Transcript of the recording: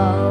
love.